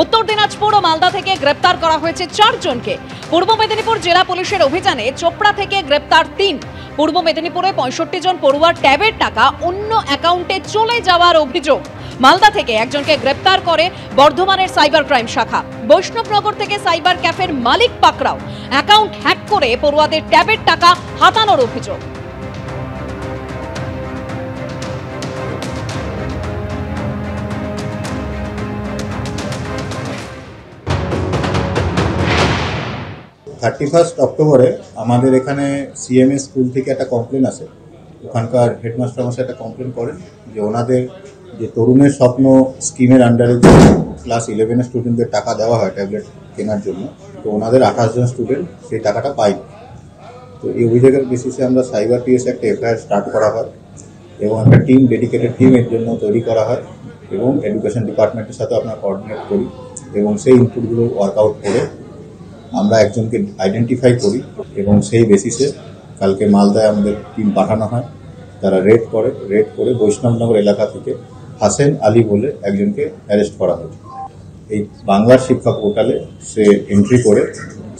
উত্তর দিনাজপুর ও মালদা থেকে গ্রেপ্তার করা হয়েছে চারজনকে। পূর্ব মেদিনীপুর জেলা পুলিশের অভিযানে চোপড়া থেকে গ্রেপ্তার তিন। পূর্ব মেদিনীপুরে পঁয়ষট্টি জন পড়ুয়ার ট্যাবের টাকা অন্য অ্যাকাউন্টে চলে যাওয়ার অভিযোগ। মালদা থেকে একজনকে গ্রেপ্তার করে বর্ধমানের সাইবার ক্রাইম শাখা। বৈষ্ণবনগর থেকে সাইবার ক্যাফের মালিক পাকড়াও। অ্যাকাউন্ট হ্যাক করে পড়ুয়াদের ট্যাবের টাকা হাতানোর অভিযোগ। থার্টি ফার্স্ট অক্টোবরে আমাদের এখানে সিএমএ স্কুল থেকে একটা কমপ্লেন আসে। ওখানকার হেডমাস্টার মশাই একটা কমপ্লেন করেন যে ওনাদের যে তরুণের স্বপ্ন স্কিমের আন্ডারে যে ক্লাস ইলেভেনের স্টুডেন্টদের টাকা দেওয়া হয় ট্যাবলেট কেনার জন্য, তো ওনাদের আঠাশ জন স্টুডেন্ট সেই টাকাটা পায়নি তো এই অভিযোগের বেসিসে আমরা সাইবার পিএসে একটা এফআইআর স্টার্ট করা হয় এবং একটা টিম ডেডিকেটেড টিম এর জন্য তৈরি করা হয় এবং এডুকেশন ডিপার্টমেন্টের সাথে আপনার কোঅর্ডিনেট করি এবং সেই ইনপুটগুলো ওয়ার্কআউট করে আমরা একজনকে আইডেন্টিফাই করি এবং সেই বেসিসে কালকে মালদায় আমাদের টিম পাঠানো হয়। তারা রেড করে রেড করে বৈষ্ণবনগর এলাকা থেকে হাসেন আলী বলে একজনকে অ্যারেস্ট করা হয়েছে। এই বাংলার শিক্ষা পোর্টালে সে এন্ট্রি করে,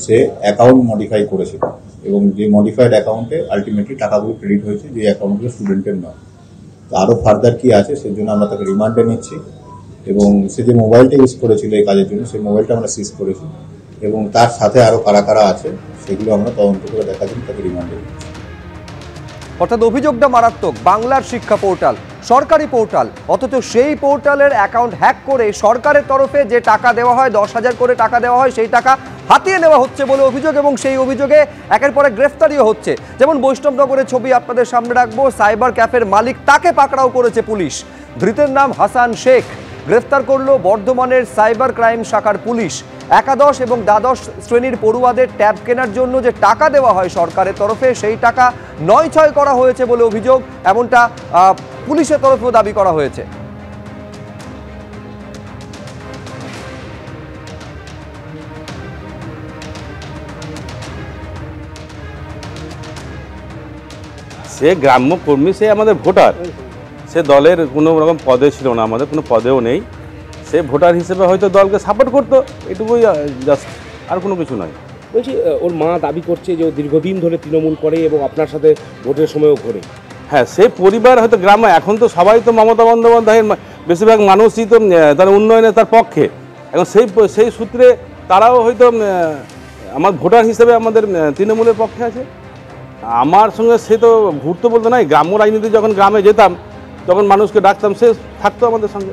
সে অ্যাকাউন্ট মডিফাই করেছিল এবং যে মডিফাইড অ্যাকাউন্টে আলটিমেটলি টাকাগুলো ক্রেডিট হয়েছে, যে অ্যাকাউন্টগুলো স্টুডেন্টের নয়। তো আরও ফার্দার কী আছে সেই জন্য আমরা তাকে রিমান্ডে নিচ্ছি এবং সে যে মোবাইলটা ইউজ করেছিল এই কাজের জন্য, সেই মোবাইলটা আমরা সিজ করেছি। এবং তার সাথে আরও কারা কারা আছে, সেগুলো আমরা তদন্ত করে দেখার জন্য তাকে রিমান্ডে অর্থাৎ অভিযোগটা মারাত্মক, বাংলার শিক্ষা পোর্টাল, সরকারি পোর্টাল, অথচ সেই পোর্টালের অ্যাকাউন্ট হ্যাক করে সরকারের তরফে যে টাকা দেওয়া হয়, দশ হাজার করে টাকা দেওয়া হয়, সেই টাকা হাতিয়ে নেওয়া হচ্ছে বলে অভিযোগ এবং সেই অভিযোগে একের পরে গ্রেফতারিও হচ্ছে। যেমন বৈষ্ণবনগরের ছবি আপনাদের সামনে রাখব, সাইবার ক্যাফের মালিক তাকে পাকড়াও করেছে পুলিশ। ধৃতের নাম হাসান শেখ। গ্রেফতার করল বর্ধমানের সাইবার ক্রাইম শাখার পুলিশ। একাদশ এবং দ্বাদশ শ্রেণির পড়ুয়াদের ট্যাব কেনার জন্য যে টাকা দেওয়া হয় সরকারের তরফে, সেই টাকা নয় ছয় করা হয়েছে বলে অভিযোগ। এমনটা পুলিশের তরফেও দাবি করা হয়েছে। সে গ্রাম্য কর্মী, সে আমাদের ভোটার। সে দলের কোনো রকম পদে ছিল না আমাদের কোনো পদেও নেই। সে ভোটার হিসেবে হয়তো দলকে সাপোর্ট করতো এটুকুই জাস্ট আর কোনো কিছু নয়। বলছি ওর মা দাবি করছে যে ও দীর্ঘদিন ধরে তৃণমূল করে এবং আপনার সাথে ভোটের সময়ও ঘোরে। হ্যাঁ সে পরিবার হয়তো গ্রামে এখন তো সবাই তো মমতা বন্দ্যোপাধ্যায়ের বেশিরভাগ মানুষই তো তার উন্নয়নে তার পক্ষে। এখন সেই সেই সূত্রে তারাও হয়তো আমার ভোটার হিসেবে আমাদের তৃণমূলের পক্ষে আছে। আমার সঙ্গে সে তো ঘুরতে বলতো নাই গ্রাম্য রাজনীতি যখন গ্রামে যেতাম তখন মানুষকে ডাকতাম সে থাকতো আমাদের সঙ্গে।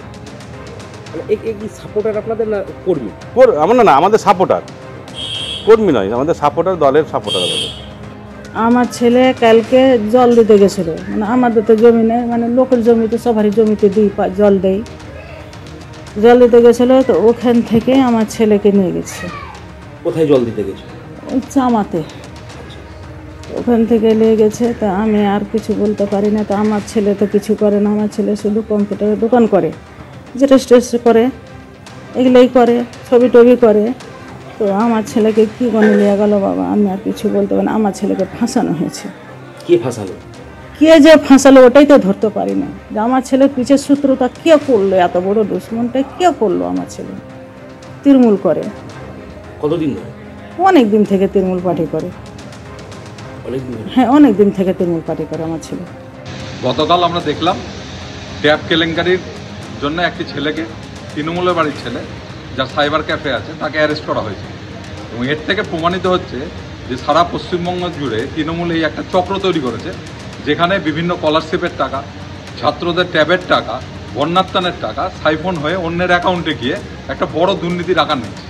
মানে সাপোর্টার আপনাদের না কর্মী? কর- আমার না না আমাদের সাপোর্টার কর্মী নয় আমাদের সাপোর্টার দলের সাপোর্টার আমাদের। আমার ছেলে কালকে জল দিতে গেছিল। মানে আমাদের তো জমি নেই মানে লোকের জমিতে সবারই জমিতে দিই পা- জল দেই। জল দিতে গেছিল তো ওখান থেকে আমার ছেলেকে নিয়ে গেছে। কোথায় জল দিতে গেছে চামাতে। ওখান থেকে নিয়ে গেছে তা আমি আর কিছু বলতে পারি না। তো আমার ছেলে তো কিছু করে না আমার ছেলে শুধু কম্পিউটারে দোকান করে যেটা স্টেজ করে এগুলোই করে ছবি টবি করে। তো আমার ছেলেকে কী করে নিয়ে গেল বাবা আমি আর কিছু বলতে পারি না। আমার ছেলেকে ফাঁসানো হয়েছে। কে ফাঁসালো? কে যে ফাঁসালো ওটাই তো ধরতে পারি না। যে আমার ছেলের পিছের সূত্রটা কে করল এত বড় দুশ্মনটা কে করল আমার ছেলে? তৃণমূল করে। কতদিন ধরে? অনেক দিন থেকে তৃণমূল পার্টি করে। হ্যাঁ অনেক দিন থেকে তৃণমূল পার্টি করে আমার ছেলে। গতকাল আমরা দেখলাম ট্যাব কেলেঙ্কারির জন্য একটি ছেলেকে তৃণমূলের বাড়ির ছেলে যা সাইবার ক্যাফে আছে তাকে অ্যারেস্ট করা হয়েছে। এবং এর থেকে প্রমাণিত হচ্ছে যে সারা পশ্চিমবঙ্গ জুড়ে তৃণমূল এই একটা চক্র তৈরি করেছে যেখানে বিভিন্ন স্কলারশিপের টাকা ছাত্রদের ট্যাবের টাকা বন্যাত্তানের টাকা সাইফোন হয়ে অন্যের অ্যাকাউন্টে গিয়ে একটা বড় দুর্নীতির আকার নিচ্ছে।